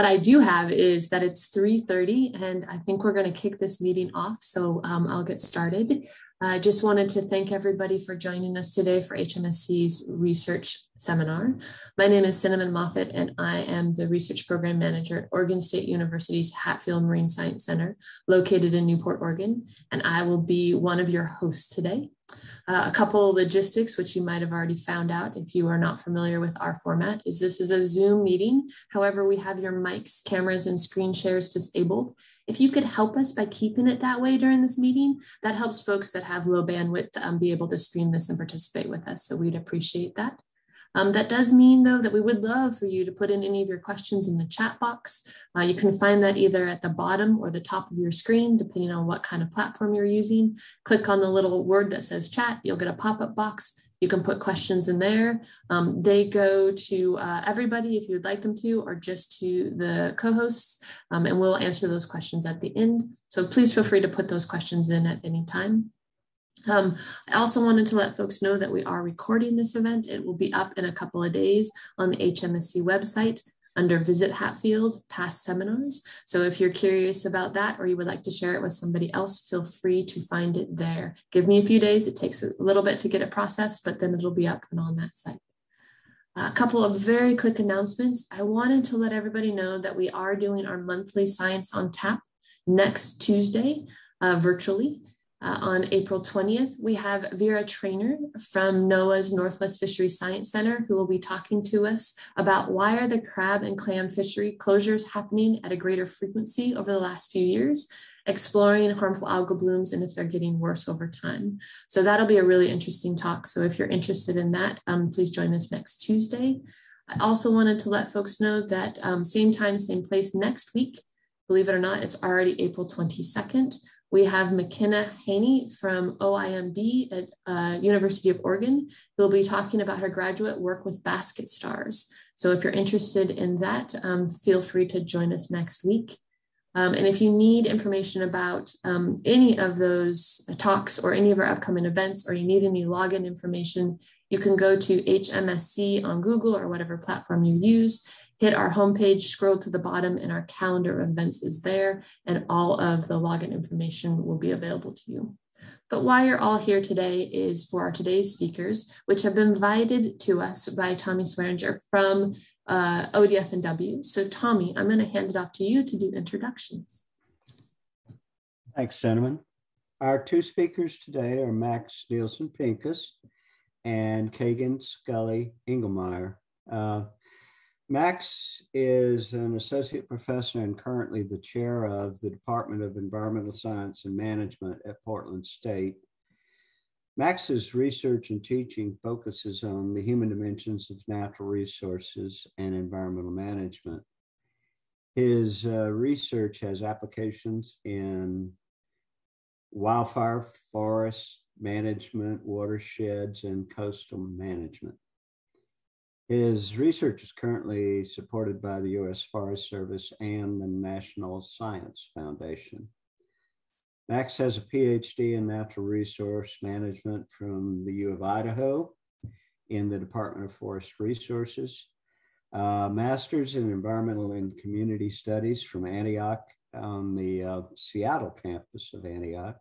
What I do have is that it's 3.30 and I think we're going to kick this meeting off. So um, I'll get started. I just wanted to thank everybody for joining us today for HMSC's research seminar. My name is Cinnamon Moffett, and I am the research program manager at Oregon State University's Hatfield Marine Science Center, located in Newport, Oregon, and I will be one of your hosts today. Uh, a couple of logistics, which you might have already found out if you are not familiar with our format, is this is a Zoom meeting. However, we have your mics, cameras, and screen shares disabled. If you could help us by keeping it that way during this meeting, that helps folks that have low bandwidth um, be able to stream this and participate with us. So we'd appreciate that. Um, that does mean, though, that we would love for you to put in any of your questions in the chat box. Uh, you can find that either at the bottom or the top of your screen, depending on what kind of platform you're using. Click on the little word that says chat. You'll get a pop-up box. You can put questions in there. Um, they go to uh, everybody if you'd like them to, or just to the co-hosts, um, and we'll answer those questions at the end. So please feel free to put those questions in at any time. Um, I also wanted to let folks know that we are recording this event. It will be up in a couple of days on the HMSC website under Visit Hatfield Past Seminars. So if you're curious about that or you would like to share it with somebody else, feel free to find it there. Give me a few days. It takes a little bit to get it processed, but then it'll be up and on that site. A couple of very quick announcements. I wanted to let everybody know that we are doing our monthly Science on Tap next Tuesday uh, virtually. Uh, on April 20th, we have Vera Trainer from NOAA's Northwest Fishery Science Center who will be talking to us about why are the crab and clam fishery closures happening at a greater frequency over the last few years, exploring harmful algal blooms and if they're getting worse over time. So that'll be a really interesting talk. So if you're interested in that, um, please join us next Tuesday. I also wanted to let folks know that um, same time, same place next week. Believe it or not, it's already April 22nd. We have McKenna Haney from OIMB at uh, University of Oregon, who will be talking about her graduate work with basket stars. So if you're interested in that, um, feel free to join us next week. Um, and if you need information about um, any of those talks or any of our upcoming events, or you need any login information, you can go to HMSC on Google or whatever platform you use hit our homepage, scroll to the bottom, and our calendar of events is there, and all of the login information will be available to you. But why you're all here today is for our today's speakers, which have been invited to us by Tommy Swearingen from uh, ODF&W. So Tommy, I'm going to hand it off to you to do introductions. Thanks, Cinnamon. Our two speakers today are Max Nielsen Pincus and Kaegan Scully Engelmeyer. Uh, Max is an associate professor and currently the chair of the Department of Environmental Science and Management at Portland State. Max's research and teaching focuses on the human dimensions of natural resources and environmental management. His uh, research has applications in wildfire, forest management, watersheds, and coastal management. His research is currently supported by the U.S. Forest Service and the National Science Foundation. Max has a PhD in natural resource management from the U of Idaho in the Department of Forest Resources, master's in environmental and community studies from Antioch on the uh, Seattle campus of Antioch,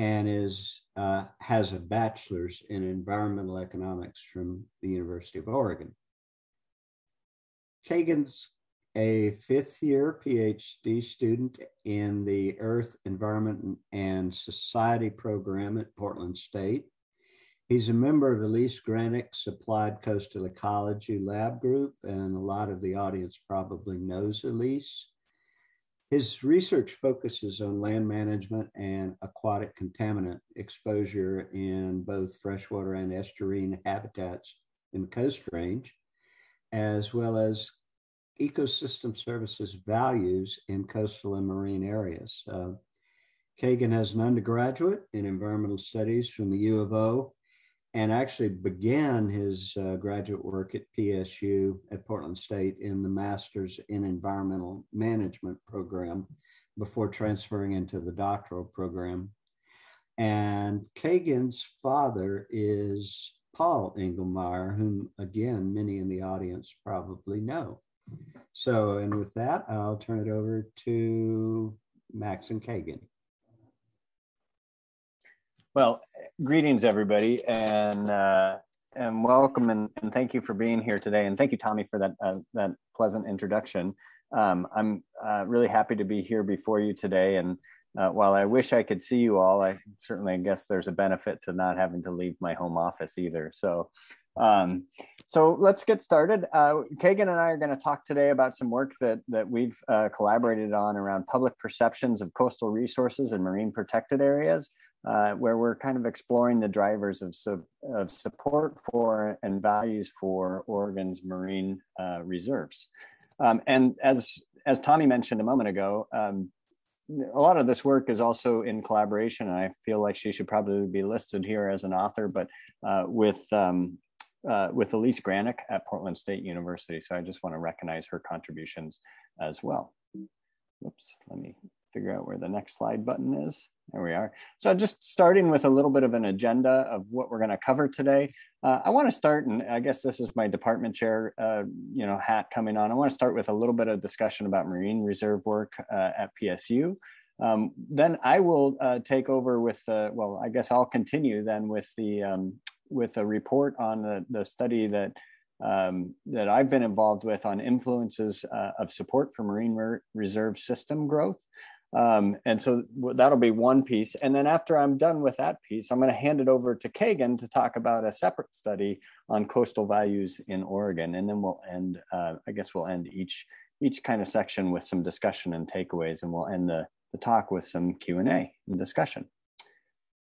and is uh, has a bachelor's in environmental economics from the University of Oregon. Kaegan's a fifth year PhD student in the Earth, Environment, and Society program at Portland State. He's a member of Elise Granek's Applied Coastal Ecology Lab Group, and a lot of the audience probably knows Elise. His research focuses on land management and aquatic contaminant exposure in both freshwater and estuarine habitats in the Coast Range, as well as ecosystem services values in coastal and marine areas. Uh, Kaegan has an undergraduate in environmental studies from the U of O and actually began his uh, graduate work at PSU at Portland State in the Master's in Environmental Management program before transferring into the doctoral program. And Kaegan's father is Paul Engelmeyer, whom again many in the audience probably know. So, and with that, I'll turn it over to Max and Kaegan. Well, greetings, everybody, and uh, and welcome, and, and thank you for being here today, and thank you, Tommy, for that uh, that pleasant introduction. Um, I'm uh, really happy to be here before you today, and uh, while I wish I could see you all, I certainly guess there's a benefit to not having to leave my home office either. So, um, so let's get started. Uh, Kaegan and I are going to talk today about some work that that we've uh, collaborated on around public perceptions of coastal resources and marine protected areas uh, where we're kind of exploring the drivers of, of support for and values for Oregon's marine uh, reserves. Um, and as, as Tommy mentioned a moment ago, um, a lot of this work is also in collaboration, and I feel like she should probably be listed here as an author, but uh, with um, uh, with Elise Granek at Portland State University. So I just want to recognize her contributions as well. Oops, let me figure out where the next slide button is. There we are. So just starting with a little bit of an agenda of what we're going to cover today. Uh, I want to start, and I guess this is my department chair, uh, you know, hat coming on. I want to start with a little bit of discussion about marine reserve work uh, at PSU. Um, then I will uh, take over with, well, I guess I'll continue then with the um, with a report on the, the study that um, that I've been involved with on influences uh, of support for marine reserve system growth. Um, and so that'll be one piece. And then after I'm done with that piece, I'm going to hand it over to Kaegan to talk about a separate study on coastal values in Oregon. And then we'll end, uh, I guess we'll end each, each kind of section with some discussion and takeaways, and we'll end the, the talk with some Q&A and discussion.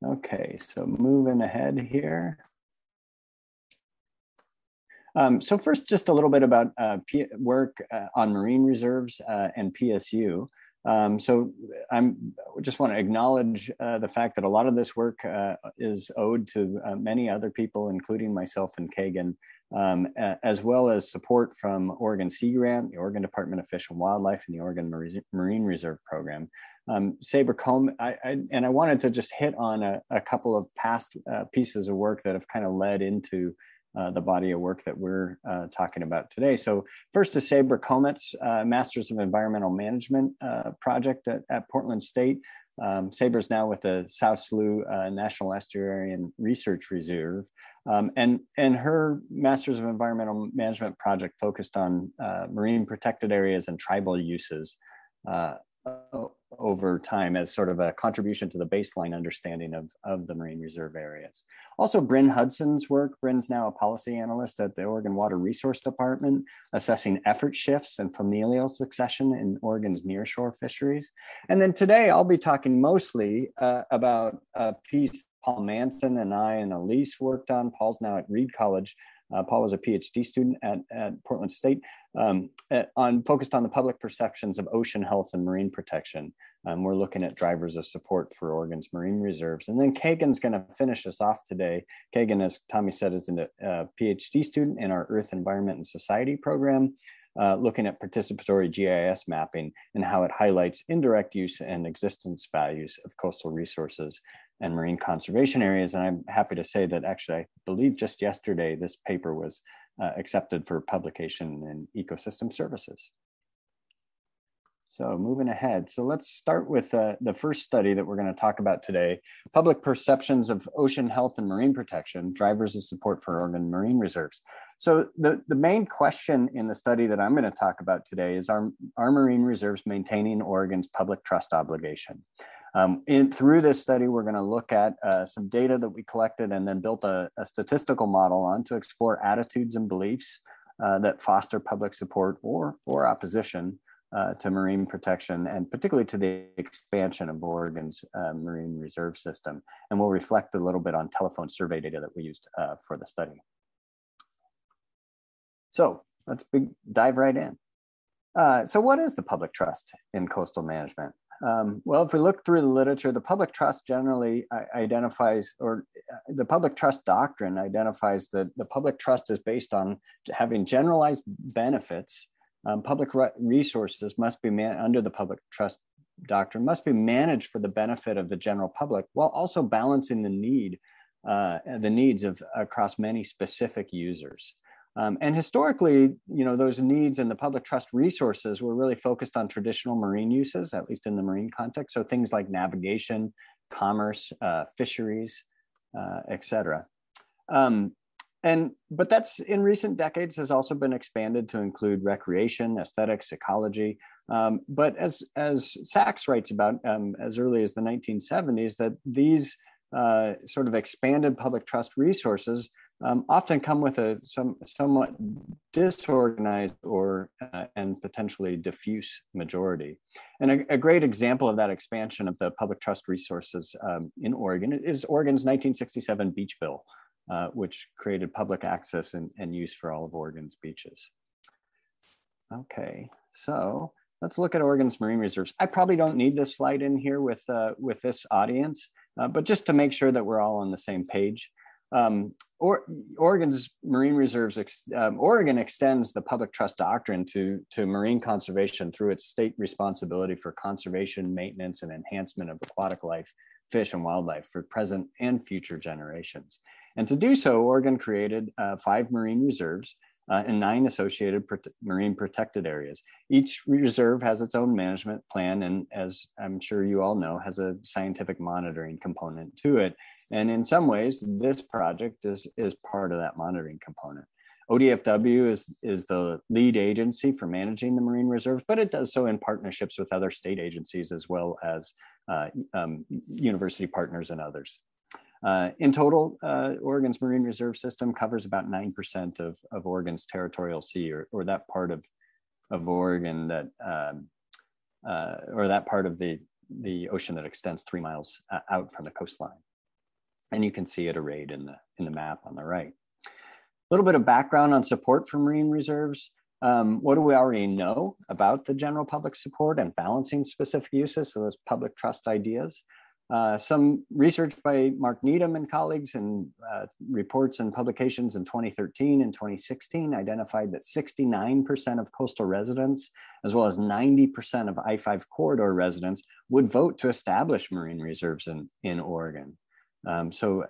Okay, so moving ahead here. Um, so first, just a little bit about uh, work uh, on marine reserves uh, and PSU. Um, so I'm just want to acknowledge uh, the fact that a lot of this work uh, is owed to uh, many other people, including myself and Kaegan, um, as well as support from Oregon Sea Grant, the Oregon Department of Fish and Wildlife, and the Oregon Marine Reserve Program. Um, Sabra Comet, I, I, and I wanted to just hit on a, a couple of past uh, pieces of work that have kind of led into uh, the body of work that we're uh, talking about today. So first is Sabra Comet's uh, Masters of Environmental Management uh, project at, at, Portland State. Um, Sabra's now with the South Slough uh, National Estuarine Research Reserve. Um, and, and her Masters of Environmental Management project focused on marine protected areas and tribal uses over time as sort of a contribution to the baseline understanding of, of the marine reserve areas. Also, Bryn Hudson's work. Bryn's now a policy analyst at the Oregon Water Resource Department, assessing effort shifts and familial succession in Oregon's nearshore fisheries. And then today I'll be talking mostly uh, about a piece Paul Manson and I and Elise worked on. Paul's now at Reed College uh, Paul was a PhD student at, at Portland State um, on focused on the public perceptions of ocean health and marine protection. Um, we're looking at drivers of support for Oregon's marine reserves. And then Kaegan's going to finish us off today. Kaegan, as Tommy said, is a uh, PhD student in our Earth, Environment, and Society program. Uh, looking at participatory GIS mapping and how it highlights indirect use and existence values of coastal resources and marine conservation areas. And I'm happy to say that actually, I believe just yesterday, this paper was uh, accepted for publication in Ecosystem Services. So moving ahead, so let's start with uh, the first study that we're going to talk about today, Public Perceptions of Ocean Health and Marine Protection, Drivers of Support for Oregon Marine Reserves. So the, the main question in the study that I'm going to talk about today is, are, are marine reserves maintaining Oregon's public trust obligation? Um, in, through this study, we're going to look at uh, some data that we collected and then built a, a statistical model on to explore attitudes and beliefs uh, that foster public support or, or opposition uh, to marine protection and particularly to the expansion of Oregon's uh, marine reserve system. And we'll reflect a little bit on telephone survey data that we used uh, for the study. So let's dive right in. Uh, so what is the public trust in coastal management? Um, well, if we look through the literature, the public trust generally uh, identifies, or uh, the public trust doctrine identifies that the public trust is based on having generalized benefits. Um, public re resources must be man under the public trust doctrine must be managed for the benefit of the general public, while also balancing the need, uh, the needs of across many specific users. Um, and historically, you know, those needs and the public trust resources were really focused on traditional marine uses, at least in the marine context. So things like navigation, commerce, uh, fisheries, uh, et cetera. Um, and but that's in recent decades has also been expanded to include recreation, aesthetics, ecology. Um, but as as Sax writes about um, as early as the 1970s, that these uh, sort of expanded public trust resources um, often come with a some somewhat disorganized or uh, and potentially diffuse majority. And a, a, great example of that expansion of the public trust resources um, in Oregon is Oregon's 1967 beach bill, uh, which created public access and, and use for all of Oregon's beaches. Okay, so let's look at Oregon's marine reserves. I probably don't need this slide in here with, uh, with this audience, uh, but just to make sure that we're all on the same page. Um, or, Oregon's marine reserves, ex, um, Oregon extends the public trust doctrine to, to marine conservation through its state responsibility for conservation, maintenance, and enhancement of aquatic life, fish, and wildlife for present and future generations. And to do so, Oregon created uh, five marine reserves uh, and nine associated prote marine protected areas. Each reserve has its own management plan, and as I'm sure you all know, has a scientific monitoring component to it. And in some ways, this project is, is part of that monitoring component. ODFW is, is the lead agency for managing the marine reserves, but it does so in partnerships with other state agencies as well as uh, um, university partners and others. Uh, in total, uh, Oregon's marine reserve system covers about 9% of, of Oregon's territorial sea or, or that part of, of Oregon that, um, uh, or that part of the, the ocean that extends three miles uh, out from the coastline. And you can see it arrayed in the, in the map on the right. A little bit of background on support for marine reserves. Um, what do we already know about the general public support and balancing specific uses, so those public trust ideas? Uh, some research by Mark Needham and colleagues and uh, reports and publications in 2013 and 2016 identified that 69% of coastal residents, as well as 90% of I-5 corridor residents would vote to establish marine reserves in, in Oregon. Um, so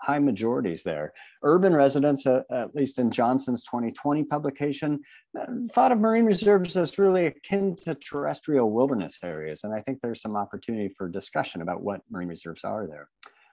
high majorities there. Urban residents, uh, at least in Johnson's 2020 publication, uh, thought of marine reserves as really akin to terrestrial wilderness areas. And I think there's some opportunity for discussion about what marine reserves are there.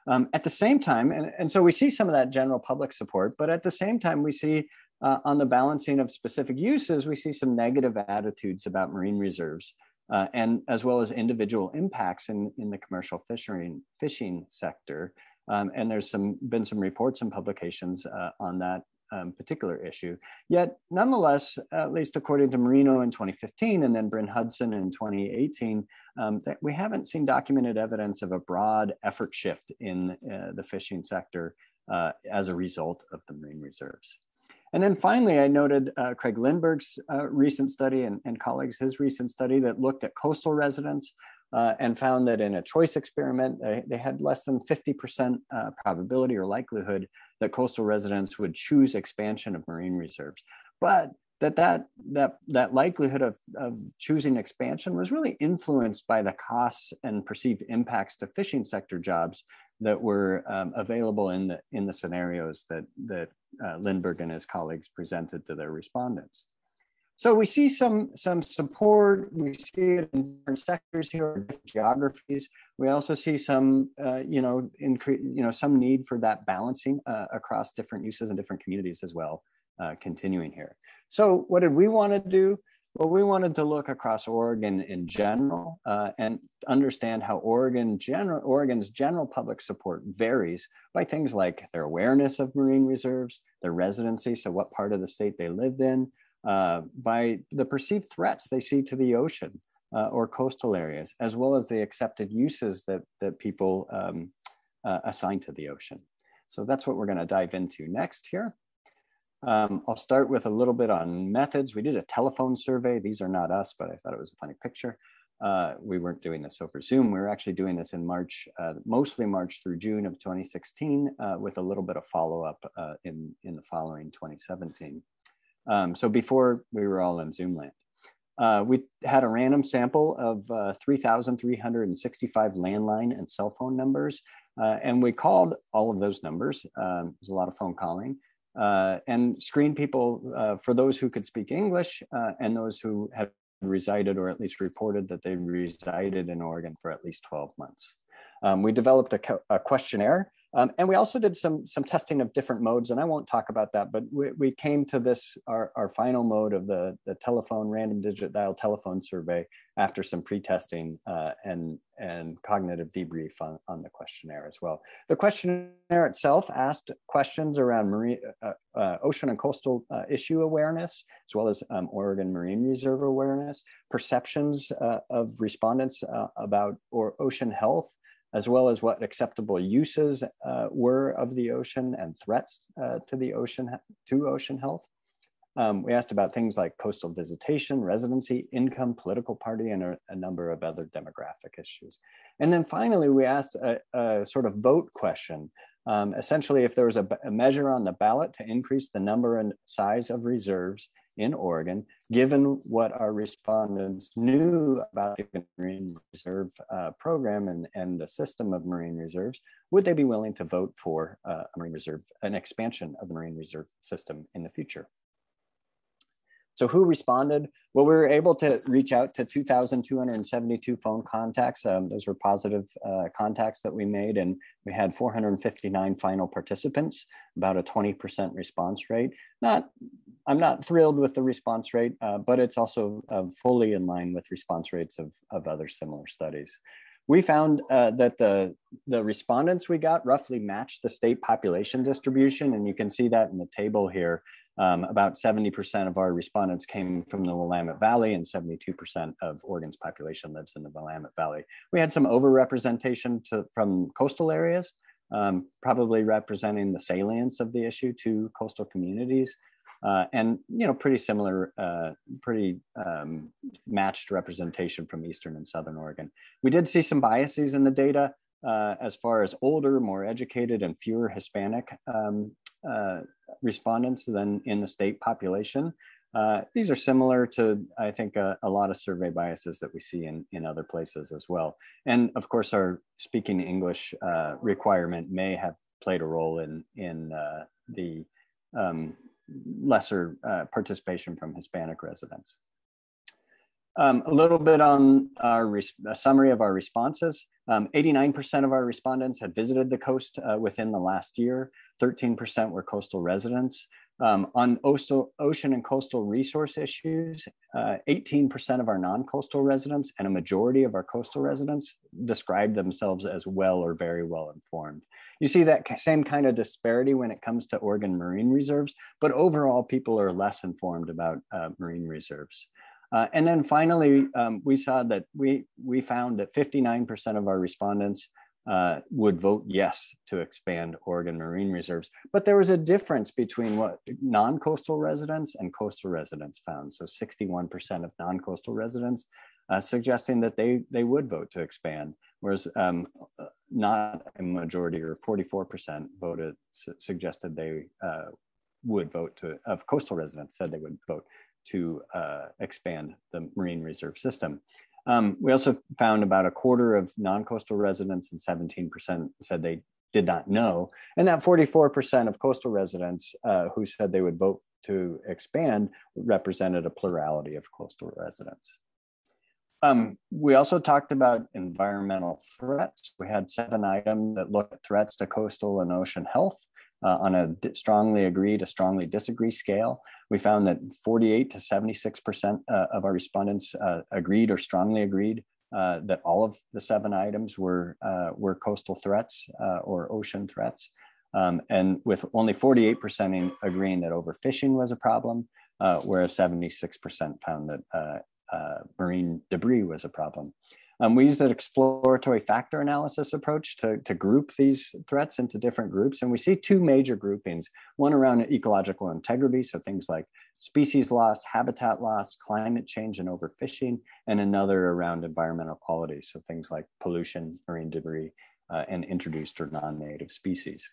Um, at the same time, and, and so we see some of that general public support, but at the same time, we see uh, on the balancing of specific uses, we see some negative attitudes about marine reserves. Uh, and as well as individual impacts in, in the commercial fishing, fishing sector. Um, and there's some been some reports and publications uh, on that um, particular issue. Yet, nonetheless, at least according to Marino in 2015 and then Bryn Hudson in 2018, um, that we haven't seen documented evidence of a broad effort shift in uh, the fishing sector uh, as a result of the marine reserves. And then finally, I noted uh, Kreg Lindberg's uh, recent study and, and, colleagues, his recent study that looked at coastal residents uh, and found that in a choice experiment, they, they had less than 50% uh, probability or likelihood that coastal residents would choose expansion of marine reserves. But that that that that likelihood of, of choosing expansion was really influenced by the costs and perceived impacts to fishing sector jobs that were um, available in the in the scenarios that that uh, Lindberg and his colleagues presented to their respondents. So we see some some support. We see it in different sectors here, geographies. We also see some, uh, you know, increase, you know, some need for that balancing uh, across different uses and different communities as well, uh, continuing here. So what did we want to do? Well, we wanted to look across Oregon in general uh, and understand how Oregon general, Oregon's general public support varies by things like their awareness of marine reserves, their residency, so what part of the state they lived in, uh, by the perceived threats they see to the ocean uh, or coastal areas, as well as the accepted uses that, that people um, uh, assign to the ocean. So that's what we're going to dive into next here. Um, I'll start with a little bit on methods. We did a telephone survey. These are not us, but I thought it was a funny picture. Uh, we weren't doing this over Zoom. We were actually doing this in March, uh, mostly March through June of 2016, uh, with a little bit of follow-up uh, in, in the following 2017. Um, so before we were all in Zoom land. Uh, we had a random sample of uh, 3,365 landline and cell phone numbers, and we called all of those numbers. Um, there's a lot of phone calling. Uh, and screen people uh, for those who could speak English uh, and those who had resided or at least reported that they resided in Oregon for at least 12 months. Um, we developed a, a questionnaire um, and we also did some some testing of different modes, and I won't talk about that, but we, we came to this, our, our final mode of the, the telephone, random digit dial telephone survey after some pre-testing uh, and, and cognitive debrief on, on the questionnaire as well. The questionnaire itself asked questions around marine, uh, uh, ocean and coastal uh, issue awareness, as well as um, Oregon Marine Reserve awareness, perceptions uh, of respondents uh, about or ocean health, as well as what acceptable uses uh, were of the ocean and threats uh, to the ocean to ocean health. Um, we asked about things like coastal visitation, residency, income, political party, and a, a number of other demographic issues. And then finally, we asked a, a sort of vote question. Um, essentially, if there was a, a measure on the ballot to increase the number and size of reserves in Oregon, given what our respondents knew about the Marine Reserve uh, program and, and the system of Marine Reserves, would they be willing to vote for uh, a Marine Reserve, an expansion of the Marine Reserve system in the future? So who responded? Well, we were able to reach out to 2,272 phone contacts. Um, those were positive uh, contacts that we made, and we had 459 final participants, about a 20% response rate. Not, I'm not thrilled with the response rate, uh, but it's also uh, fully in line with response rates of, of other similar studies. We found uh, that the, the respondents we got roughly matched the state population distribution, and you can see that in the table here. Um, about 70% of our respondents came from the Willamette Valley and 72% of Oregon's population lives in the Willamette Valley. We had some overrepresentation to, from coastal areas, um, probably representing the salience of the issue to coastal communities. Uh, and you know, pretty similar, uh, pretty um, matched representation from Eastern and Southern Oregon. We did see some biases in the data uh, as far as older, more educated, and fewer Hispanic um, uh, respondents than in the state population. Uh, these are similar to, I think, a, a, lot of survey biases that we see in, in other places as well. And of course, our speaking English uh, requirement may have played a role in, in uh, the um, lesser uh, participation from Hispanic residents. Um, a little bit on our summary of our responses. 89% um, of our respondents had visited the coast uh, within the last year. 13% were coastal residents. Um, on ocean and coastal resource issues, 18% uh, of our non-coastal residents and a majority of our coastal residents described themselves as well or very well informed. You see that same kind of disparity when it comes to Oregon marine reserves, but overall people are less informed about uh, marine reserves. Uh, and then finally, um, we saw that we, we found that 59% of our respondents uh, would vote yes to expand Oregon marine reserves. But there was a difference between what non-coastal residents and coastal residents found. So 61% of non-coastal residents uh, suggesting that they, they would vote to expand, whereas um, not a majority or 44% voted, su suggested they uh, would vote to, of coastal residents said they would vote to uh, expand the marine reserve system. Um, we also found about a quarter of non-coastal residents and 17% said they did not know. And that 44% of coastal residents uh, who said they would vote to expand represented a plurality of coastal residents. Um, we also talked about environmental threats. We had seven items that look at threats to coastal and ocean health uh, on a strongly agree to strongly disagree scale. We found that 48 to 76% uh, of our respondents uh, agreed or strongly agreed uh, that all of the seven items were, uh, were coastal threats uh, or ocean threats. Um, and with only 48% agreeing that overfishing was a problem, whereas 76% found that marine debris was a problem. Um, we used an exploratory factor analysis approach to, to group these threats into different groups. And we see two major groupings, one around ecological integrity, so things like species loss, habitat loss, climate change and overfishing, and another around environmental quality, so things like pollution, marine debris, uh, and introduced or non-native species.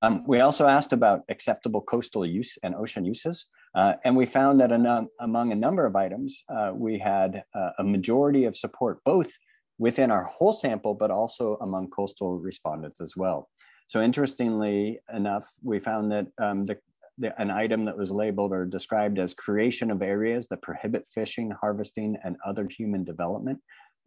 Um, we also asked about acceptable coastal use and ocean uses. Uh, and we found that among a number of items, uh, we had uh, a majority of support, both within our whole sample, but also among coastal respondents as well. So interestingly enough, we found that um, the, the, an item that was labeled or described as creation of areas that prohibit fishing, harvesting, and other human development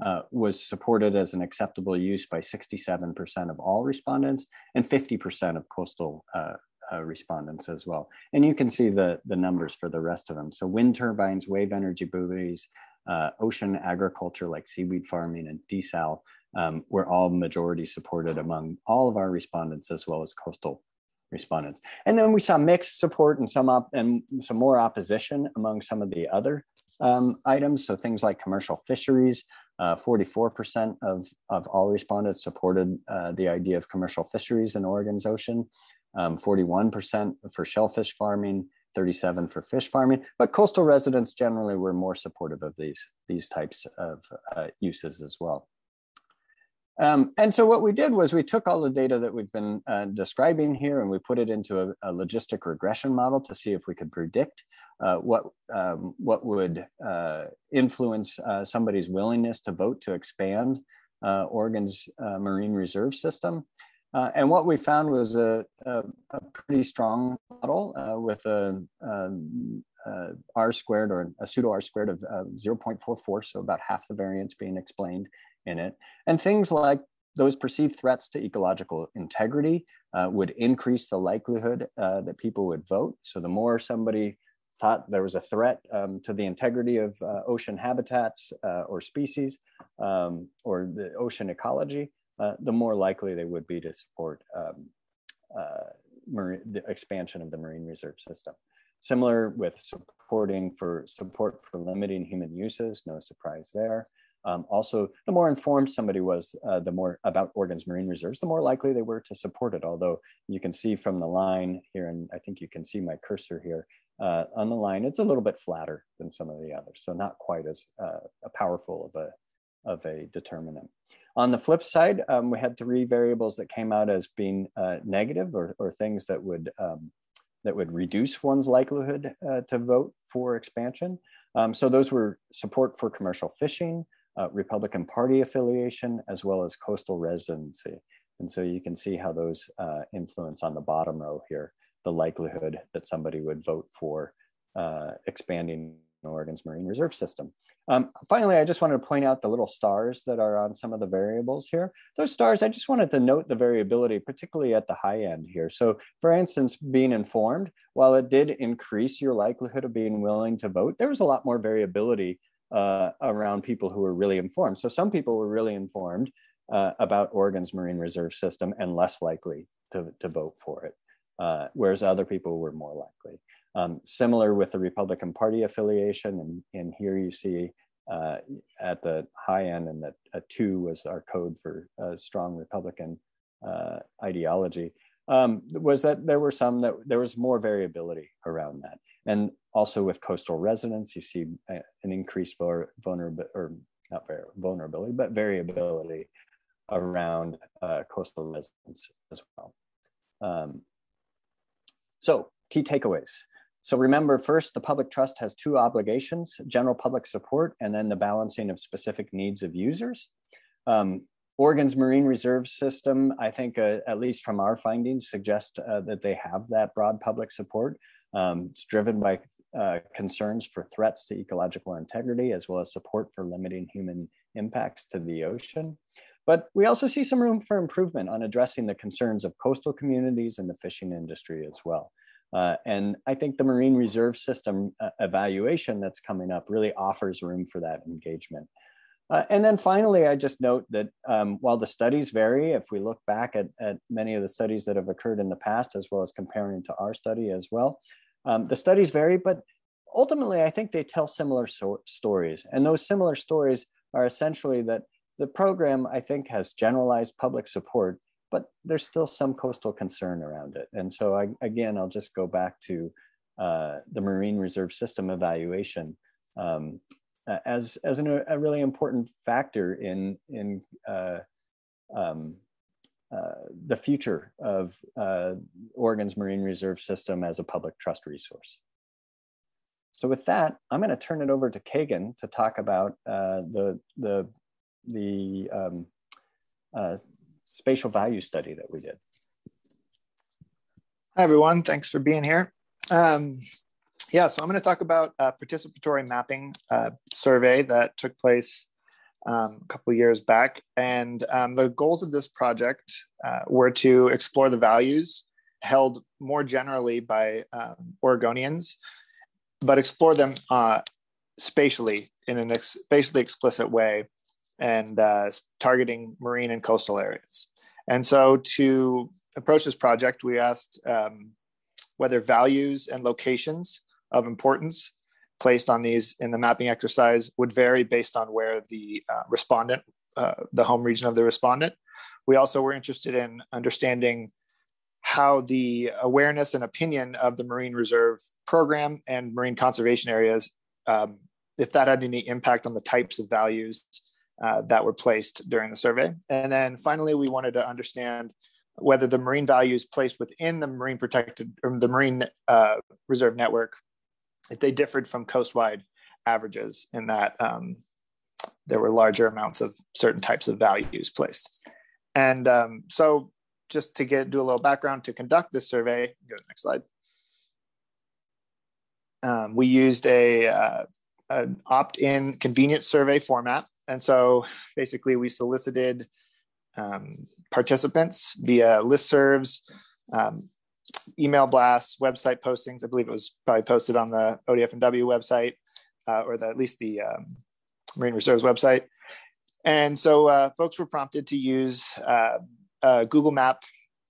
uh, was supported as an acceptable use by 67% of all respondents and 50% of coastal uh, uh, respondents as well. And you can see the, the numbers for the rest of them. So wind turbines, wave energy buoys, uh, ocean agriculture like seaweed farming and desal um, were all majority supported among all of our respondents as well as coastal respondents. And then we saw mixed support and some up and some more opposition among some of the other um, items. So things like commercial fisheries, 44% uh, of, of all respondents supported uh, the idea of commercial fisheries in Oregon's ocean, 41% um, for shellfish farming, 37 for fish farming, but coastal residents generally were more supportive of these, these types of uh, uses as well. Um, and so what we did was we took all the data that we've been uh, describing here and we put it into a, a, logistic regression model to see if we could predict uh, what, um, what would uh, influence uh, somebody's willingness to vote to expand uh, Oregon's uh, marine reserve system. And what we found was a, a, a pretty strong model with a, um, squared or a pseudo R squared of 0.44, so about half the variance being explained in it. And things like those perceived threats to ecological integrity uh, would increase the likelihood uh, that people would vote. So the more somebody thought there was a threat um, to the integrity of uh, ocean habitats uh, or species um, or the ocean ecology, uh, the more likely they would be to support um, uh, the expansion of the marine reserve system. Similar with supporting for support for limiting human uses, no surprise there. Um, also, the more informed somebody was, uh, the more about Oregon's marine reserves, the more likely they were to support it. Although you can see from the line here, and I think you can see my cursor here uh, on the line, it's a little bit flatter than some of the others, so not quite as uh, powerful of a of a determinant. On the flip side, um, we had three variables that came out as being uh, negative or, or things that would um, that would reduce one's likelihood uh, to vote for expansion. Um, so those were support for commercial fishing, uh, Republican Party affiliation, as well as coastal residency. And so you can see how those uh, influence on the bottom row here, the likelihood that somebody would vote for uh, expanding Oregon's marine reserve system. Um, finally, I just wanted to point out the little stars that are on some of the variables here. Those stars, I just wanted to note the variability, particularly at the high end here. So for instance, being informed, while it did increase your likelihood of being willing to vote, there was a lot more variability uh, around people who were really informed. So some people were really informed uh, about Oregon's marine reserve system and less likely to, to vote for it, uh, whereas other people were more likely. Um, similar with the Republican Party affiliation, and, and here you see uh, at the high end, and that a two was our code for strong Republican uh, ideology. Um, was that there were some that there was more variability around that. And also with coastal residents, you see an increased vulnerability, or not vulnerability, but variability around uh, coastal residents as well. Um, so key takeaways. So remember first, the public trust has two obligations, general public support, and then the balancing of specific needs of users. Um, Oregon's marine reserve system, I think, uh, at least from our findings, suggest uh, that they have that broad public support. Um, it's driven by uh, concerns for threats to ecological integrity, as well as support for limiting human impacts to the ocean. But we also see some room for improvement on addressing the concerns of coastal communities and the fishing industry as well. Uh, and I think the marine reserve system uh, evaluation that's coming up really offers room for that engagement. Uh, and then finally, I just note that um, while the studies vary, if we look back at, at many of the studies that have occurred in the past, as well as comparing to our study as well, um, the studies vary, but ultimately, I think they tell similar so stories. And those similar stories are essentially that the program, I think, has generalized public support, but there's still some coastal concern around it. And so, I, again, I'll just go back to uh, the Marine Reserve System evaluation. Um, as as an, a really important factor in in uh, um, uh, the future of uh, Oregon's marine reserve system as a public trust resource. So with that, I'm going to turn it over to Kaegan to talk about uh, the the the um, uh, spatial value study that we did. Hi, everyone. Thanks for being here. Um, yeah, so I'm going to talk about a participatory mapping uh, survey that took place um, a couple years back. And um, the goals of this project uh, were to explore the values held more generally by um, Oregonians, but explore them uh, spatially in an ex- spatially explicit way and uh, targeting marine and coastal areas. And so to approach this project, we asked um, whether values and locations of importance placed on these in the mapping exercise would vary based on where the uh, respondent, uh, the home region of the respondent. We also were interested in understanding how the awareness and opinion of the Marine Reserve program and marine conservation areas, um, if that had any impact on the types of values uh, that were placed during the survey. And then finally, we wanted to understand whether the marine values placed within the marine protected or the marine uh, reserve network, if they differed from coastwide averages in that um, there were larger amounts of certain types of values placed. And um, so just to get do a little background to conduct this survey, go to the next slide. Um, we used a uh, an opt-in convenience survey format. And so basically we solicited um, participants via listservs, um, email blasts, website postings. I believe it was probably posted on the ODF&W website, uh, or the, at least the um, Marine Reserves website. And so uh, folks were prompted to use uh, a Google Map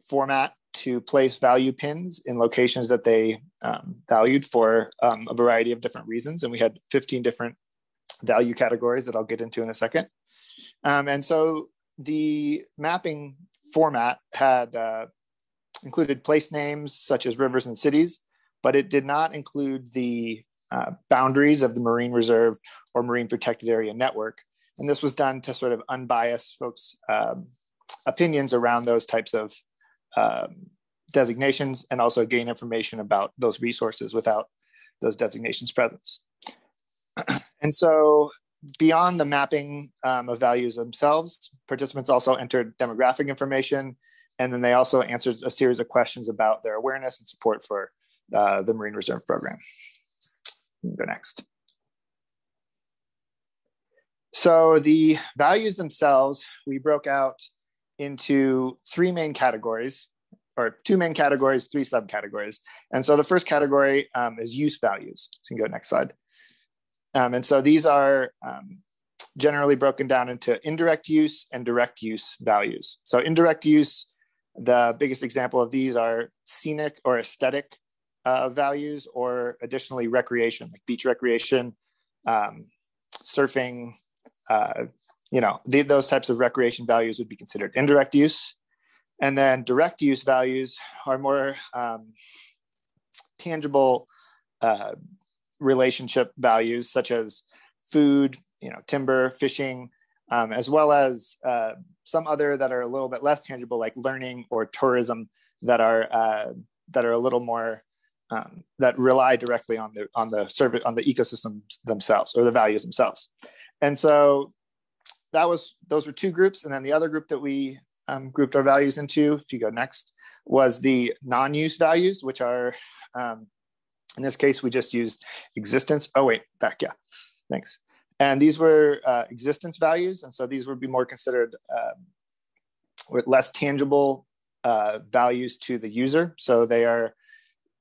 format to place value pins in locations that they um, valued for um, a variety of different reasons. And we had 15 different value categories that I'll get into in a second. Um, and so the mapping format had uh, included place names such as rivers and cities, but it did not include the uh, boundaries of the Marine Reserve or Marine Protected Area Network. And this was done to sort of unbias folks' um, opinions around those types of um, designations and also gain information about those resources without those designations presence. and so beyond the mapping um, of values themselves, participants also entered demographic information, and then they also answered a series of questions about their awareness and support for uh, the Marine Reserve Program. Go next. So the values themselves, we broke out into three main categories, or two main categories, three subcategories. And so the first category um, is use values. So you can go next slide. Um, and so these are um, generally broken down into indirect use and direct use values. So indirect use, the biggest example of these are scenic or aesthetic uh, values, or additionally recreation, like beach recreation, um, surfing, uh, you know, the, those types of recreation values would be considered indirect use. And then direct use values are more um, tangible uh, relationship values such as food, you know, timber, fishing, um, as well as uh, some other that are a little bit less tangible, like learning or tourism, that are uh, that are a little more um, that rely directly on the on the service on the ecosystems themselves or the values themselves. And so that was those were two groups, and then the other group that we um, grouped our values into, if you go next, was the non-use values, which are um, in this case, we just used existence. Oh, wait, back, yeah, thanks. And these were uh, existence values. And so these would be more considered um, less tangible uh, values to the user. So they are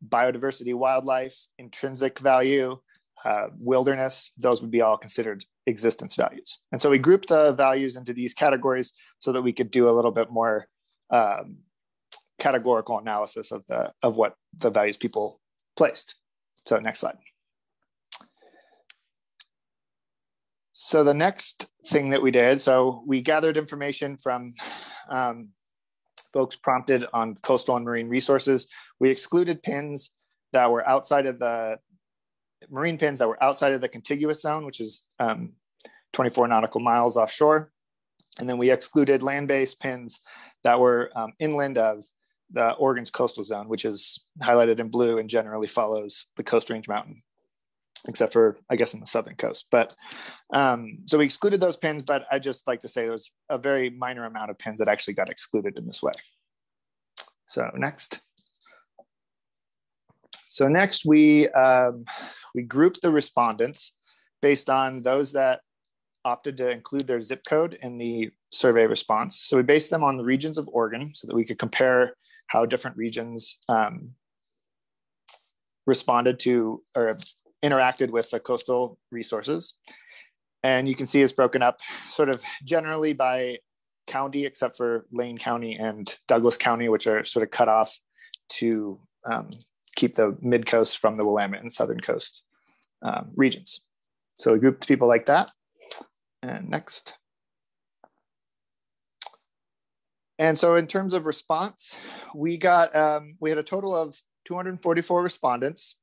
biodiversity, wildlife, intrinsic value, uh, wilderness, those would be all considered existence values. And so we grouped the values into these categories so that we could do a little bit more um, categorical analysis of the of what the values people placed. So next slide. So the next thing that we did, so we gathered information from um, folks prompted on coastal and marine resources. We excluded pins that were outside of the marine pins that were outside of the contiguous zone, which is um, 24 nautical miles offshore. And then we excluded land-based pins that were um, inland of the Oregon's coastal zone, which is highlighted in blue and generally follows the Coast Range Mountain, except for I guess in the southern coast. But um, so we excluded those pins, but I just like to say there was a very minor amount of pins that actually got excluded in this way. So next. So next we um, we grouped the respondents based on those that opted to include their zip code in the survey response. So we based them on the regions of Oregon so that we could compare how different regions um, responded to or interacted with the coastal resources. And you can see it's broken up sort of generally by county, except for Lane County and Douglas County, which are sort of cut off to um, keep the mid coast from the Willamette and southern coast um, regions. So we grouped people like that. And next. And so in terms of response, we got, um, we had a total of 244 respondents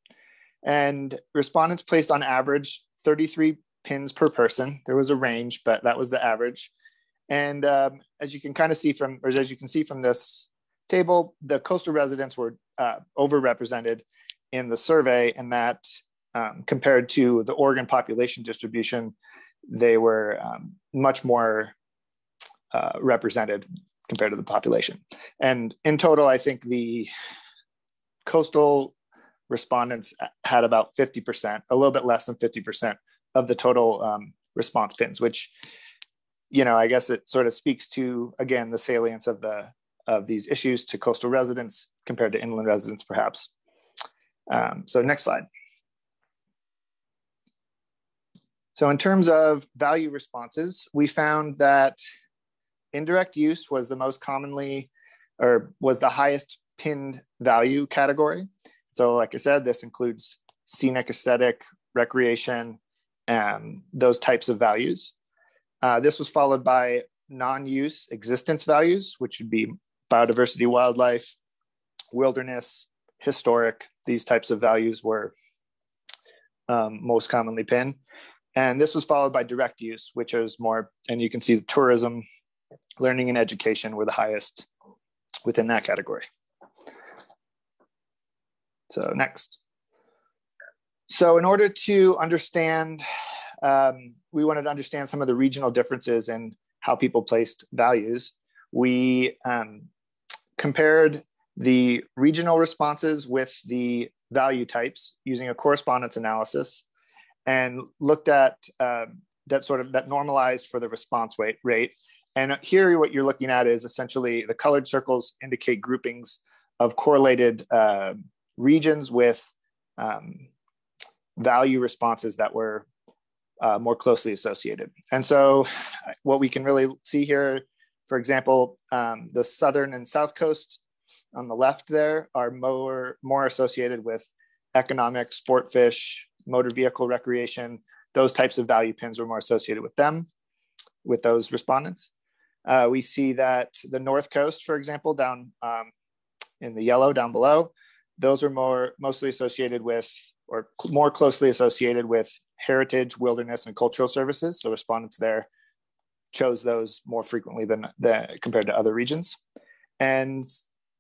and respondents placed on average 33 pins per person. There was a range, but that was the average. And um, as you can kind of see from, or as you can see from this table, the coastal residents were uh, overrepresented in the survey, and that um, compared to the Oregon population distribution, they were um, much more uh, represented compared to the population. And in total, I think the coastal respondents had about 50%, a little bit less than 50% of the total um, response pins, which, you know, I guess it sort of speaks to, again, the salience of the of these issues to coastal residents compared to inland residents, perhaps. Um, so next slide. So in terms of value responses, we found that indirect use was the most commonly or was the highest pinned value category. So, like I said, this includes scenic, aesthetic, recreation, and those types of values. Uh, this was followed by non use existence values, which would be biodiversity, wildlife, wilderness, historic. These types of values were um, most commonly pinned. And this was followed by direct use, which is more, and you can see the tourism, learning, and education were the highest within that category. So next. So in order to understand, um, we wanted to understand some of the regional differences in how people placed values. We um, compared the regional responses with the value types using a correspondence analysis and looked at uh, that sort of that normalized for the response rate rate and here what you're looking at is essentially the colored circles indicate groupings of correlated uh, regions with um, value responses that were uh, more closely associated. And so, what we can really see here, for example, um, the southern and south coast on the left there are more more associated with economic, sport fish, motor vehicle recreation. Those types of value pins were more associated with them, with those respondents. Uh, we see that the north coast, for example, down um, in the yellow down below, those are more mostly associated with or cl- more closely associated with heritage, wilderness, and cultural services. So respondents there chose those more frequently than, than compared to other regions. And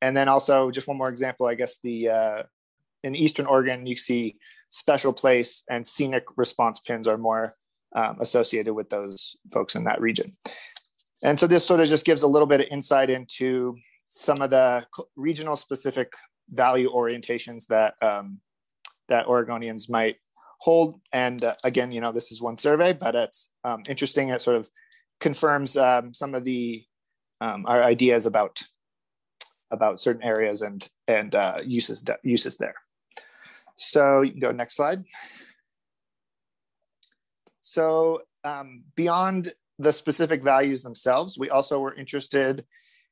and then also just one more example, I guess the uh, in Eastern Oregon, you see special place and scenic response pins are more um, associated with those folks in that region. And so this sort of just gives a little bit of insight into some of the regional specific value orientations that um, that Oregonians might hold. And uh, again, you know, this is one survey, but it's um, interesting. It sort of confirms um, some of the um, our ideas about about certain areas and and uh, uses uses there. So you can go next slide. So um, beyond the specific values themselves, we also were interested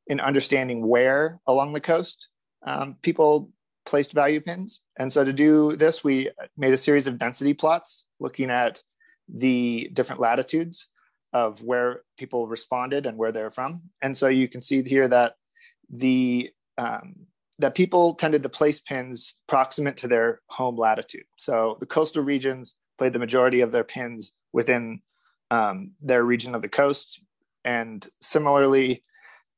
in understanding where along the coast um, people placed value pins. And so to do this, we made a series of density plots looking at the different latitudes of where people responded and where they're from. And so you can see here that the um, that people tended to place pins proximate to their home latitude. So the coastal regions played the majority of their pins within um, their region of the coast. And similarly,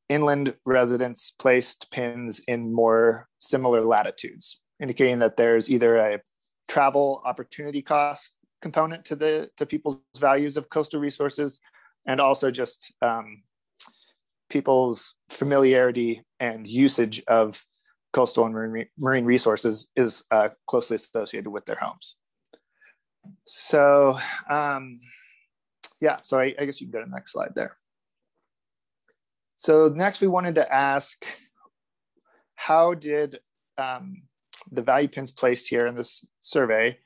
inland residents placed pins in more similar latitudes, indicating that there's either a travel opportunity cost component to the to people's values of coastal resources, and also just um, people's familiarity and usage of coastal and marine, resources is uh, closely associated with their homes. So, um, yeah, so I, I guess you can go to the next slide there. So next we wanted to ask, how did um, the value pins placed here in this survey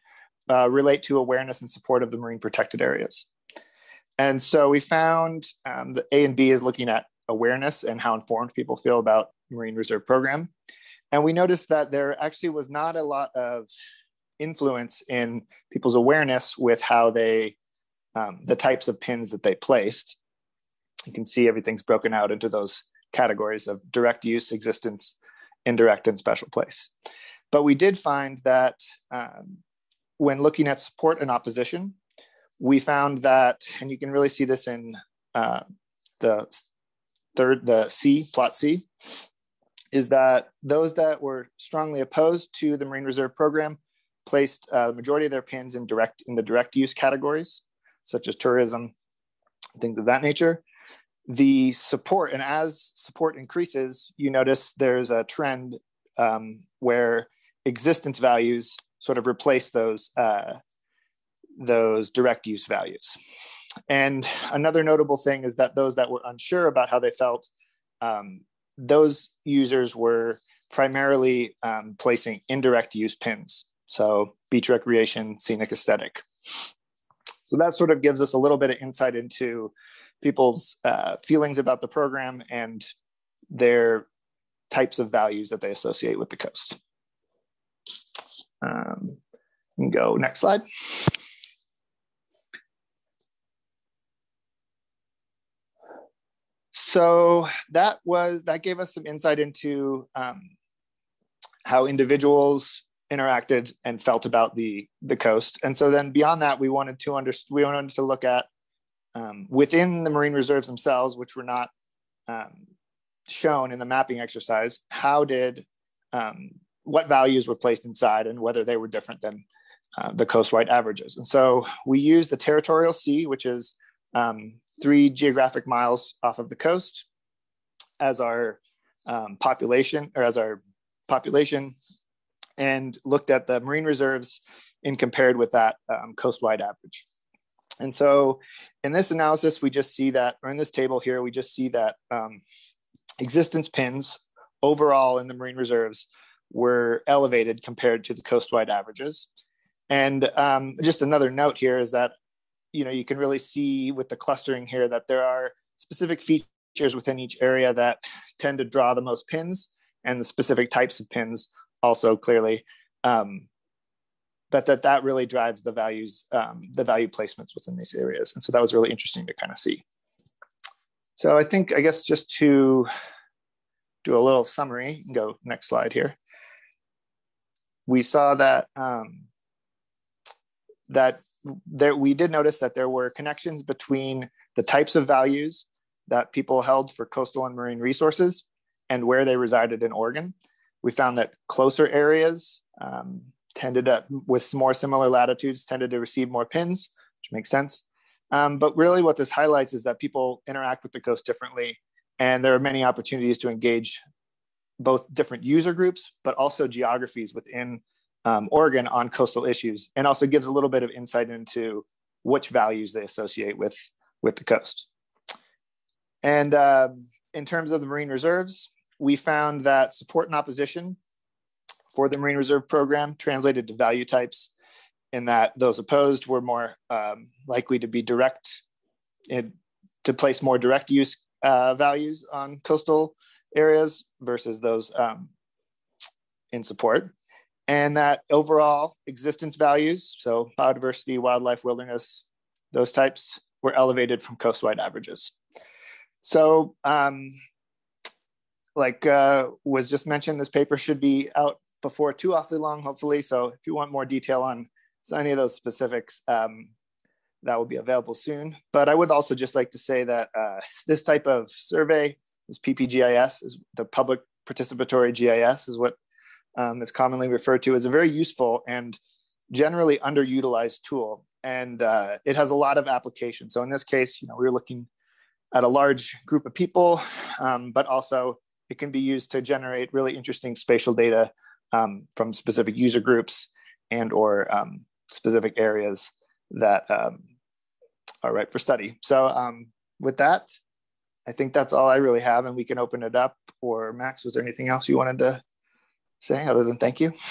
uh, relate to awareness and support of the marine protected areas? And so we found um, A and B is looking at awareness and how informed people feel about Marine Reserve Program. And we noticed that there actually was not a lot of influence in people's awareness with how they, um, the types of pins that they placed. You can see everything's broken out into those categories of direct use, existence, indirect, and special place. But we did find that um, when looking at support and opposition, we found that, and you can really see this in uh, the third, the C, plot C, is that those that were strongly opposed to the Marine Reserve Program placed uh, the majority of their pins in direct in the direct use categories, such as tourism, things of that nature. The support, and as support increases, you notice there's a trend um, where existence values sort of replace those uh, those direct use values. And another notable thing is that those that were unsure about how they felt, um, those users were primarily um, placing indirect use pins. So beach recreation, scenic aesthetic. So that sort of gives us a little bit of insight into people's uh, feelings about the program and their types of values that they associate with the coast. Um, go next slide. so that was that gave us some insight into um, how individuals interacted and felt about the the coast. And so then beyond that we wanted to understand we wanted to look at um, within the marine reserves themselves which were not um, shown in the mapping exercise how did um, what values were placed inside and whether they were different than uh, the coastwide averages. And so we use the territorial sea which is um, three geographic miles off of the coast as our um, population or as our population and looked at the marine reserves and compared with that um, coastwide average. And so in this analysis, we just see that, or in this table here, we just see that um, existence pins overall in the marine reserves were elevated compared to the coastwide averages. And um, just another note here is that you know you can really see with the clustering here that there are specific features within each area that tend to draw the most pins and the specific types of pins also clearly um, but that that really drives the values um, the value placements within these areas. And so that was really interesting to kind of see. So i think i guess just to do a little summary and go next slide here. We saw that um, that there we did notice that there were connections between the types of values that people held for coastal and marine resources and where they resided in Oregon. We found that closer areas um, tended to, with more similar latitudes, tended to receive more pins, which makes sense. Um, but really, what this highlights is that people interact with the coast differently, and there are many opportunities to engage both different user groups, but also geographies within um, Oregon on coastal issues, and also gives a little bit of insight into which values they associate with with the coast. And uh, in terms of the marine reserves, we found that support and opposition for the Marine Reserve Program translated to value types, in that those opposed were more um, likely to be direct, in, to place more direct use uh, values on coastal areas versus those um, in support and that overall existence values, so biodiversity, wildlife, wilderness, those types were elevated from coastwide averages. So, um, like uh, was just mentioned, this paper should be out before too awfully long, hopefully. So, if you want more detail on any of those specifics, um, that will be available soon. But I would also just like to say that uh, this type of survey, this PPGIS, is the public participatory GIS, is what um, is commonly referred to as a very useful and generally underutilized tool. And uh, it has a lot of applications. So in this case, you know, we are looking at a large group of people, um, but also it can be used to generate really interesting spatial data um, from specific user groups and or um, specific areas that um, are right for study. So um, with that, I think that's all I really have, and we can open it up. Or Max, was there anything else you wanted to say other than thank you?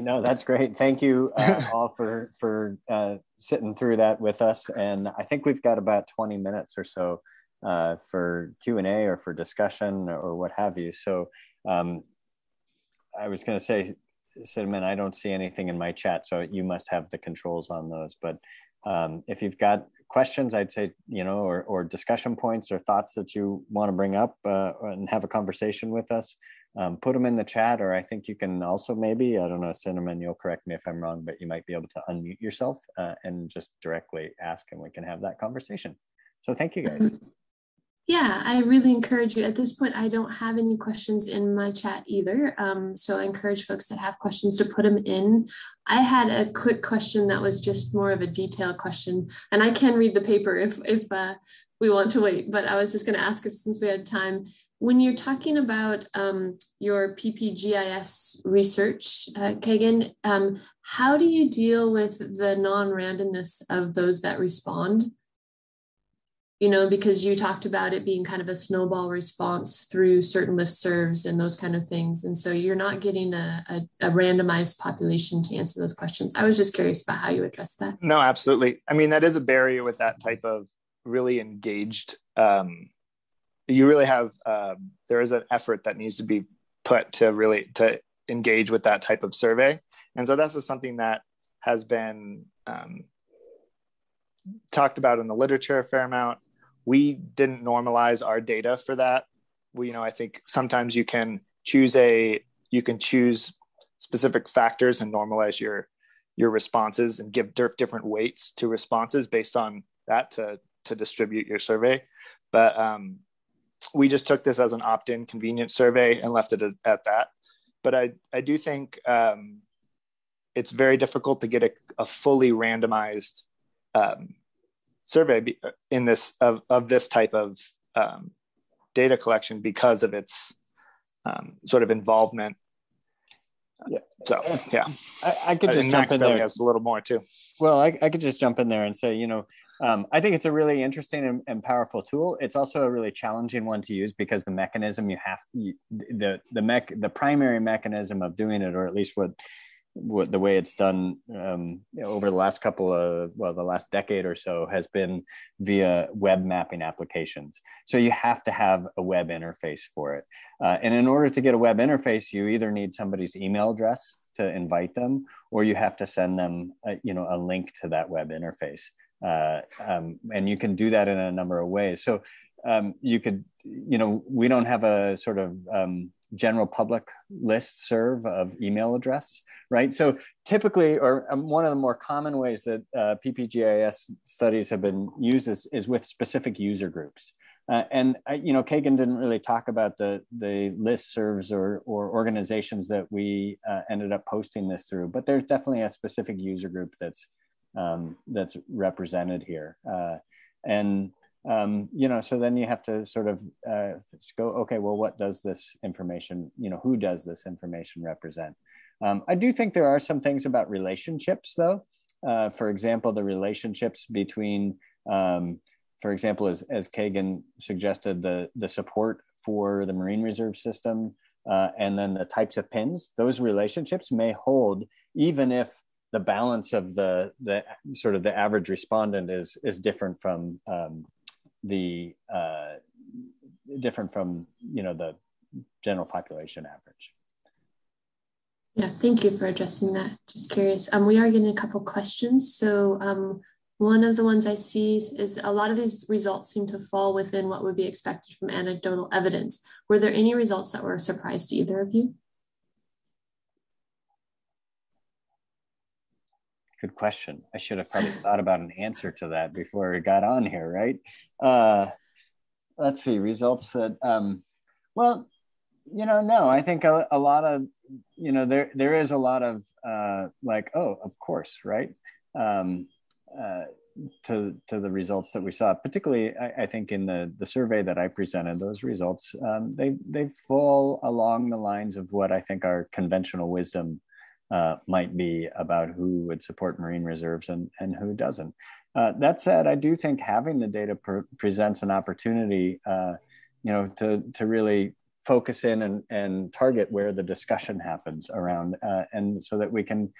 No, that's great. Thank you uh, all for for uh, sitting through that with us. And I think we've got about twenty minutes or so uh, for Q and A or for discussion or what have you. So um, I was going to say, Cinnamon, I don't see anything in my chat, so you must have the controls on those. But um, if you've got questions, I'd say, you know, or, or discussion points or thoughts that you want to bring up uh, and have a conversation with us, um, put them in the chat. Or I think you can also maybe, I don't know, Cinnamon, you'll correct me if I'm wrong, but you might be able to unmute yourself uh, and just directly ask and we can have that conversation. So thank you guys. Yeah, I really encourage you. At this point, I don't have any questions in my chat either. Um, so I encourage folks that have questions to put them in. I had a quick question that was just more of a detailed question, and I can read the paper if if uh, we want to wait. But I was just going to ask it since we had time. When you're talking about um, your PPGIS research, uh, Kaegan, um, how do you deal with the non-randomness of those that respond? You know, because you talked about it being kind of a snowball response through certain listservs and those kind of things. And so you're not getting a, a, a, randomized population to answer those questions. I was just curious about how you address that. No, absolutely. I mean, that is a barrier with that type of really engaged. Um, you really have, um, there is an effort that needs to be put to really to engage with that type of survey. And so that's just something that has been um, talked about in the literature a fair amount we didn't normalize our data for that. We you know i think sometimes you can choose a you can choose specific factors and normalize your your responses and give different weights to responses based on that to to distribute your survey. But um, we just took this as an opt-in convenience survey and left it at that. But i i do think um, it's very difficult to get a, a fully randomized um, survey in this of, of this type of um, data collection because of its um, sort of involvement. Yeah. So yeah, I, I could just and jump Max in there. Has a little more too. Well, I, I could just jump in there and say, you know, um, I think it's a really interesting and, and, powerful tool. It's also a really challenging one to use because the mechanism you have you, the the mech the primary mechanism of doing it, or at least what what the way it's done um, over the last couple of well the last decade or so has been via web mapping applications. So you have to have a web interface for it. Uh, and in order to get a web interface you either need somebody's email address to invite them or you have to send them a, you know a link to that web interface. Uh, um, and you can do that in a number of ways. So um, you could you know we don't have a sort of um, general public list serve of email address, right? So typically, or um, one of the more common ways that uh, PPGIS studies have been used is, is with specific user groups. Uh, and uh, you know, Kaegan didn't really talk about the the list serves or or organizations that we uh, ended up posting this through, but there's definitely a specific user group that's um, that's represented here. Uh, and um, you know, so then you have to sort of uh, go, okay, well, what does this information, you know, who does this information represent? Um, I do think there are some things about relationships, though. Uh, for example, the relationships between, um, for example, as, as Kaegan suggested, the, the support for the Marine Reserve System uh, and then the types of pins, those relationships may hold even if the balance of the, the sort of the average respondent is, is different from um, the uh, different from you know the general population average. Yeah, thank you for addressing that. Just curious. Um, we are getting a couple questions. So um, one of the ones I see is, a lot of these results seem to fall within what would be expected from anecdotal evidence. Were there any results that were a surprise to either of you? Good question. I should have probably thought about an answer to that before we got on here, right? Uh, let's see results that. Um, well, you know, no, I think a, a, lot of, you know, there there is a lot of uh, like, oh, of course, right? Um, uh, to to the results that we saw. Particularly, I, I think in the the survey that I presented, those results um, they they fall along the lines of what I think our conventional wisdom uh, might be about who would support marine reserves and and who doesn't. Uh, that said, I do think having the data pre- presents an opportunity, uh, you know, to to really focus in and, and target where the discussion happens around, uh, and so that we can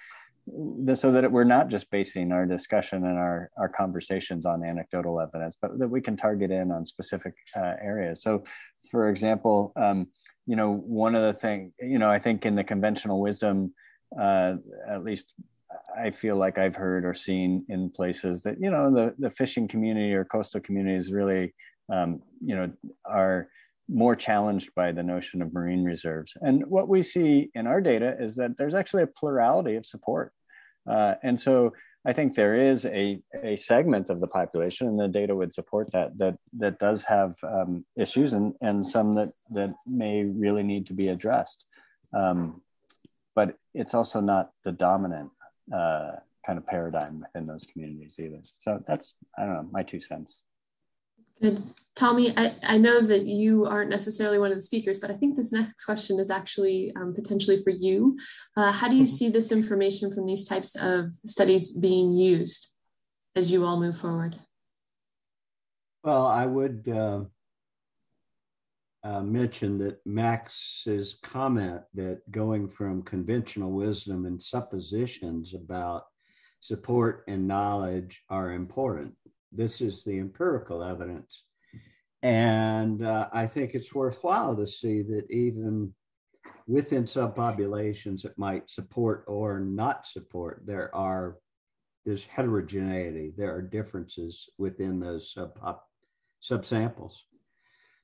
so that we're not just basing our discussion and our, our conversations on anecdotal evidence, but that we can target in on specific uh, areas. So, for example, um, you know, one of the things, you know, I think in the conventional wisdom, uh, at least I feel like I've heard or seen in places that, you know, the, the fishing community or coastal communities really, um, you know, are more challenged by the notion of marine reserves. And what we see in our data is that there's actually a plurality of support. Uh, and so I think there is a, a segment of the population, and the data would support that, that, that does have um, issues and, and some that, that may really need to be addressed. Um, it's also not the dominant uh, kind of paradigm within those communities either. So that's, I don't know, my two cents. Good. Tommy, I, I know that you aren't necessarily one of the speakers, but I think this next question is actually um, potentially for you. Uh, how do you mm-hmm. see this information from these types of studies being used as you all move forward? Well, I would uh, uh, mention that Max's comment that going from conventional wisdom and suppositions about support and knowledge are important this is the empirical evidence. And uh, I think it's worthwhile to see that even within subpopulations that might support or not support, there are there's heterogeneity. There are differences within those sub subsamples.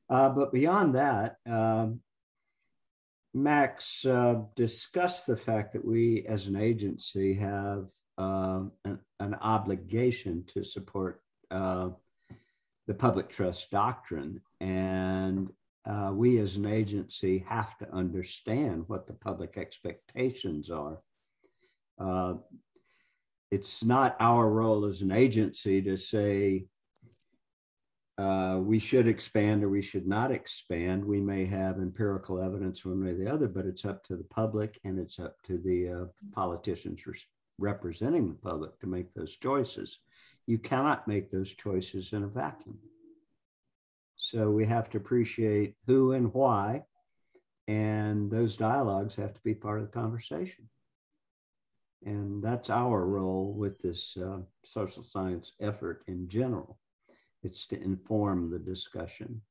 Uh, but beyond that, um, Max uh, discussed the fact that we as an agency have uh, an, an, obligation to support uh, the public trust doctrine. And uh, we as an agency have to understand what the public expectations are. Uh, it's not our role as an agency to say uh, we should expand or we should not expand. We may have empirical evidence one way or the other, but it's up to the public and it's up to the uh, politicians representing the public to make those choices you cannot make those choices in a vacuum. So we have to appreciate who and why, and those dialogues have to be part of the conversation. And that's our role with this uh, social science effort in general. It's to inform the discussion.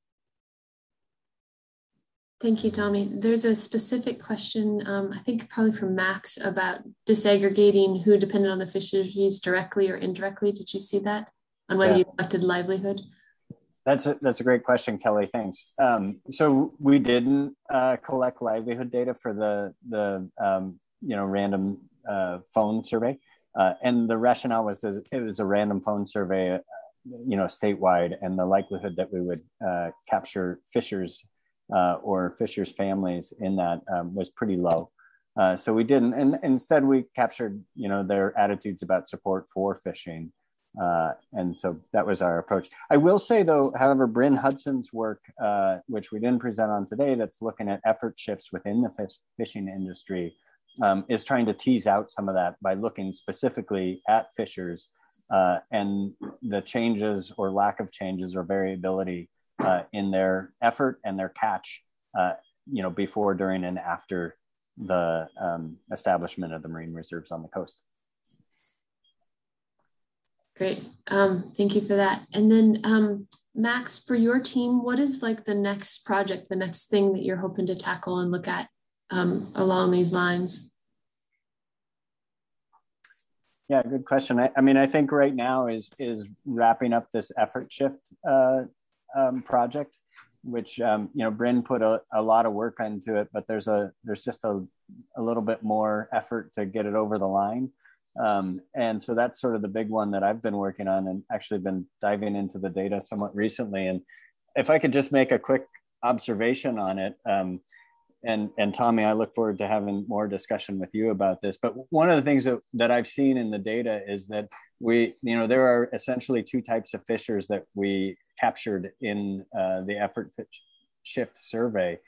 Thank you, Tommy. There's a specific question, um, I think probably from Max, about disaggregating who depended on the fisheries directly or indirectly. Did you see that? On whether yeah. you collected livelihood? That's a, that's a great question, Kelly. Thanks. Um, so we didn't uh, collect livelihood data for the the um, you know random uh, phone survey, uh, and the rationale was it was a random phone survey, uh, you know, statewide, and the likelihood that we would uh, capture fishers uh, or fishers' families in that um, was pretty low. Uh, so we didn't, and instead we captured, you know, their attitudes about support for fishing, uh, and so that was our approach. I will say, though, however, Bryn Hudson's work, uh, which we didn't present on today, that's looking at effort shifts within the fish, fishing industry, um, is trying to tease out some of that by looking specifically at fishers uh, and the changes or lack of changes or variability uh, in their effort and their catch, uh, you know, before, during, and after the um, establishment of the marine reserves on the coast. Great. Um, thank you for that. And then, um, Max, for your team, what is like the next project, the next thing that you're hoping to tackle and look at um, along these lines? Yeah, good question. I, I, mean, I think right now is is wrapping up this effort shift uh, um, project, which um, you know Bryn put a, a lot of work into it, but there's a there's just a, a little bit more effort to get it over the line. Um, and so that's sort of the big one that I've been working on and actually been diving into the data somewhat recently. And if I could just make a quick observation on it, um, and and Tommy, I look forward to having more discussion with you about this. But one of the things that, that I've seen in the data is that we, you know, there are essentially two types of fishers that we captured in uh, the effort shift survey,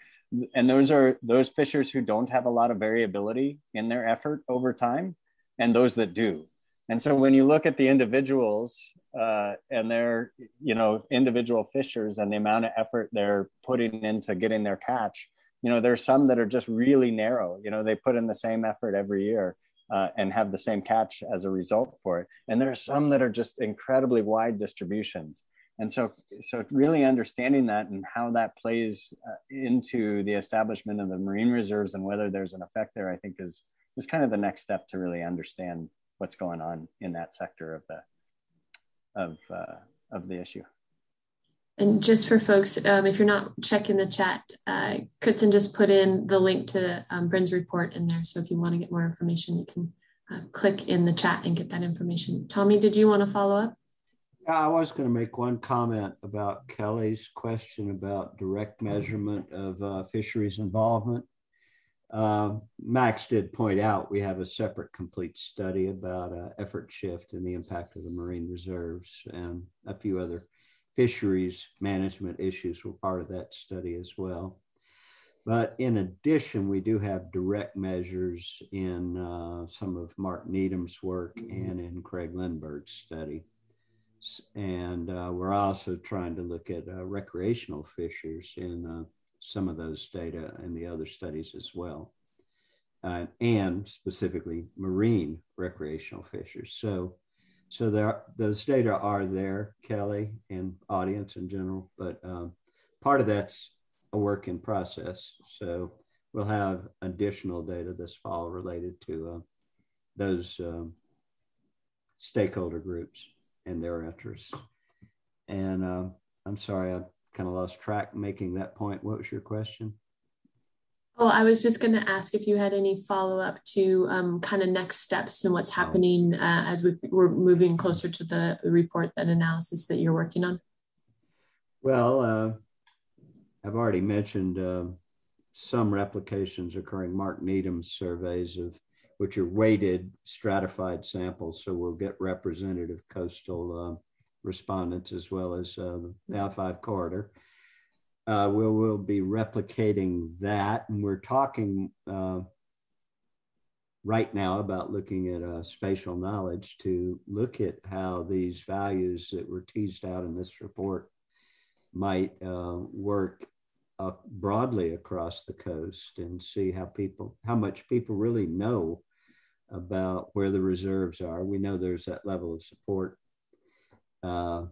and those are those fishers who don't have a lot of variability in their effort over time, and those that do. And so when you look at the individuals uh, and their, you know, individual fishers and the amount of effort they're putting into getting their catch you know there's some that are just really narrow you know they put in the same effort every year uh, and have the same catch as a result for it. And there are some that are just incredibly wide distributions. And so so really understanding that and how that plays uh, into the establishment of the marine reserves and whether there's an effect there i think is is kind of the next step to really understand what's going on in that sector of the of uh, of the issue and just for folks, um, if you're not checking the chat, uh, Kristen just put in the link to um, Bryn's report in there. So if you want to get more information, you can uh, click in the chat and get that information. Tommy, did you want to follow up? Yeah, I was going to make one comment about Kelly's question about direct measurement of uh, fisheries involvement. Uh, Max did point out we have a separate complete study about uh, effort shift and the impact of the marine reserves and a few other fisheries management issues were part of that study as well. But in addition, we do have direct measures in uh, some of Mark Needham's work and in Kreg Lindberg's study. And uh, we're also trying to look at uh, recreational fishers in uh, some of those data and the other studies as well. Uh, and specifically marine recreational fishers. So so there, those data are there, Kelly, and audience in general. But um, part of that's a work in process. So we'll have additional data this fall related to uh, those um, stakeholder groups and their interests. And uh, I'm sorry, I kind of lost track making that point. What was your question? Oh, I was just going to ask if you had any follow up to um, kind of next steps and what's happening uh, as we, are moving closer to the report and analysis that you're working on. Well, uh, I've already mentioned uh, some replications occurring. Mark Needham's surveys of which are weighted, stratified samples, so we'll get representative coastal uh, respondents as well as uh, the I-5 corridor uh, we'll, we'll be replicating that. And we're talking uh, right now about looking at uh, spatial knowledge to look at how these values that were teased out in this report might uh, work broadly across the coast and see how people, how much people really know about where the reserves are. We know there's that level of support. Uh,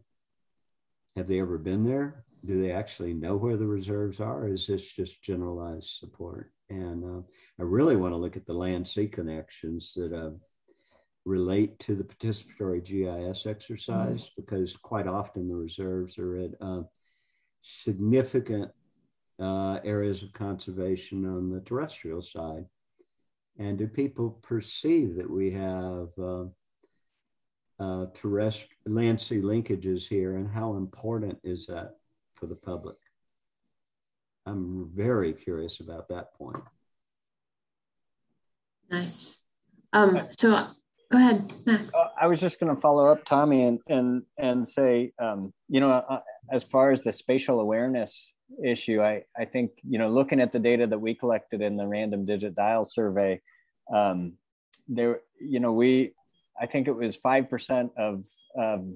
have they ever been there? Do they actually know where the reserves are? Or is this just generalized support? And uh, I really want to look at the land sea connections that uh, relate to the participatory GIS exercise mm-hmm. because quite often the reserves are at uh, significant uh, areas of conservation on the terrestrial side. And do people perceive that we have uh, uh, terrestrial land sea linkages here, and how important is that for the public. I'm very curious about that point. Nice. Um, so uh, go ahead, Max. Uh, I was just going to follow up, Tommy, and and and say, um, you know, uh, as far as the spatial awareness issue, I I think you know, looking at the data that we collected in the random digit dial survey, um, there, you know, we, I think it was five percent of of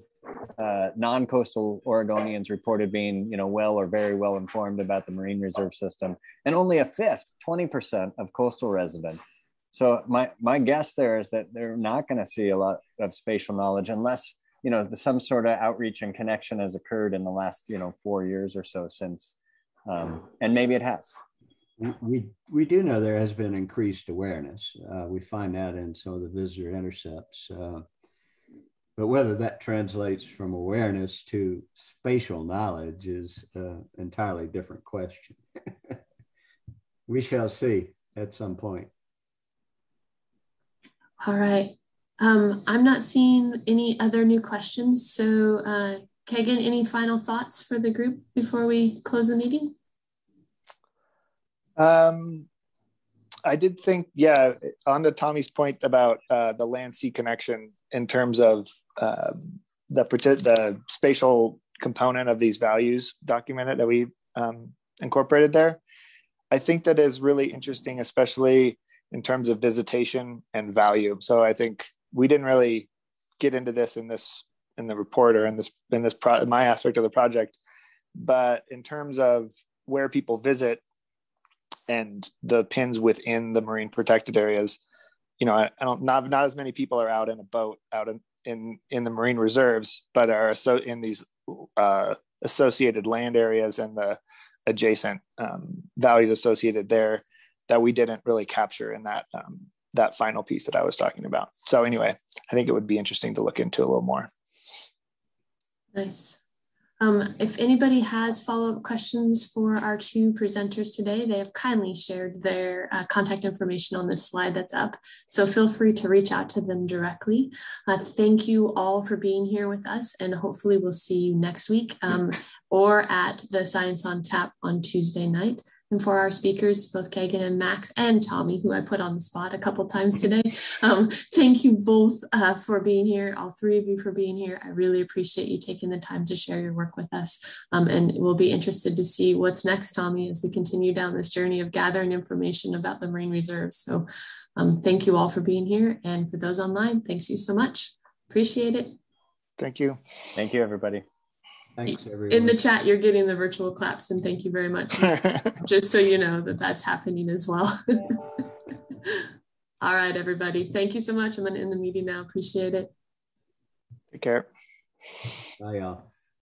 uh, non-coastal Oregonians reported being, you know, well or very well informed about the marine reserve system, and only a fifth, 20% of coastal residents. So my my guess there is that they're not going to see a lot of spatial knowledge unless you know some sort of outreach and connection has occurred in the last you know four years or so since, um, and maybe it has. We we do know there has been increased awareness. Uh, we find that in some of the visitor intercepts. Uh, but whether that translates from awareness to spatial knowledge is an entirely different question. we shall see at some point. All right. Um, I'm not seeing any other new questions. So, uh, Kaegan, any final thoughts for the group before we close the meeting? Um, I did think, yeah, on to Tommy's point about uh, the land sea connection in terms of uh, the the spatial component of these values documented that we um, incorporated there. I think that is really interesting, especially in terms of visitation and value. So I think we didn't really get into this in this in the report or in this in this pro- my aspect of the project, but in terms of where people visit and the pins within the marine protected areas, you know, I, I don't not not as many people are out in a boat out in in in the marine reserves, but are so in these uh, associated land areas and the adjacent um, values associated there that we didn't really capture in that um, that final piece that I was talking about. So anyway, I think it would be interesting to look into a little more. Nice. Um, if anybody has follow-up questions for our two presenters today, they have kindly shared their uh, contact information on this slide that's up. So feel free to reach out to them directly. Uh, thank you all for being here with us and hopefully we'll see you next week um, or at the Science on Tap on Tuesday night. And for our speakers, both Kaegan and Max and Tommy, who I put on the spot a couple times today, um, thank you both uh, for being here, all three of you for being here. I really appreciate you taking the time to share your work with us. Um, and we'll be interested to see what's next, Tommy, as we continue down this journey of gathering information about the marine reserves. So um, thank you all for being here. And for those online, thanks you so much. Appreciate it. Thank you. Thank you, everybody. Thanks, everyone. In the chat, you're getting the virtual claps, and thank you very much. Just so you know that that's happening as well. All right, everybody. Thank you so much. I'm going to end the meeting now. Appreciate it. Take care. Bye, y'all.